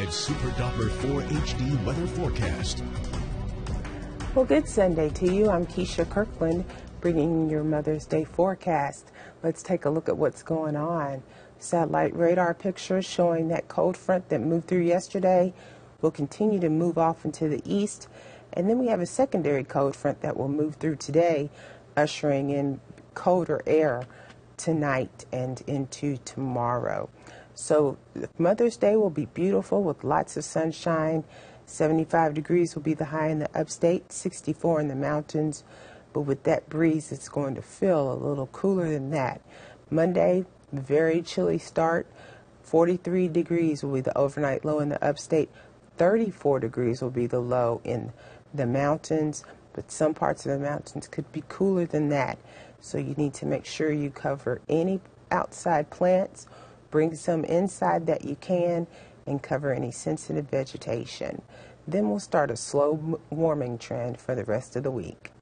Nationwide Super Doppler 4 HD weather forecast. Well, good Sunday to you. I'm Keisha Kirkland bringing your Mother's Day forecast. Let's take a look at what's going on. Satellite radar pictures showing that cold front that moved through yesterday will continue to move off into the east. And then we have a secondary cold front that will move through today, ushering in colder air tonight and into tomorrow. So Mother's Day will be beautiful with lots of sunshine. 75 degrees will be the high in the upstate, 64 in the mountains. But with that breeze, it's going to feel a little cooler than that. Monday, very chilly start. 43 degrees will be the overnight low in the upstate. 34 degrees will be the low in the mountains, but some parts of the mountains could be cooler than that. So you need to make sure you cover any outside plants, bring some inside that you can, and cover any sensitive vegetation. Then we'll start a slow warming trend for the rest of the week.